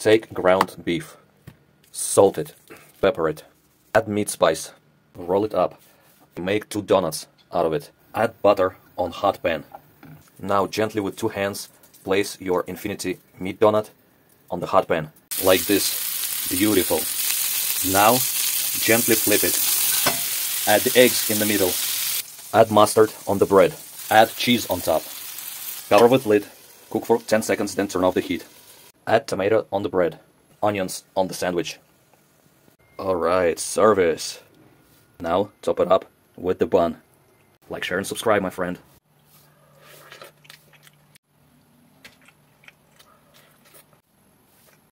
Take ground beef, salt it, pepper it, add meat spice, roll it up, make two donuts out of it, add butter on hot pan. Now gently with two hands place your infinity meat donut on the hot pan, like this. Beautiful. Now gently flip it. Add the eggs in the middle. Add mustard on the bread. Add cheese on top. Cover with lid. Cook for 10 seconds, then turn off the heat. Add tomato on the bread. Onions on the sandwich. Alright, service. Now top it up with the bun. Like, share, and subscribe, my friend.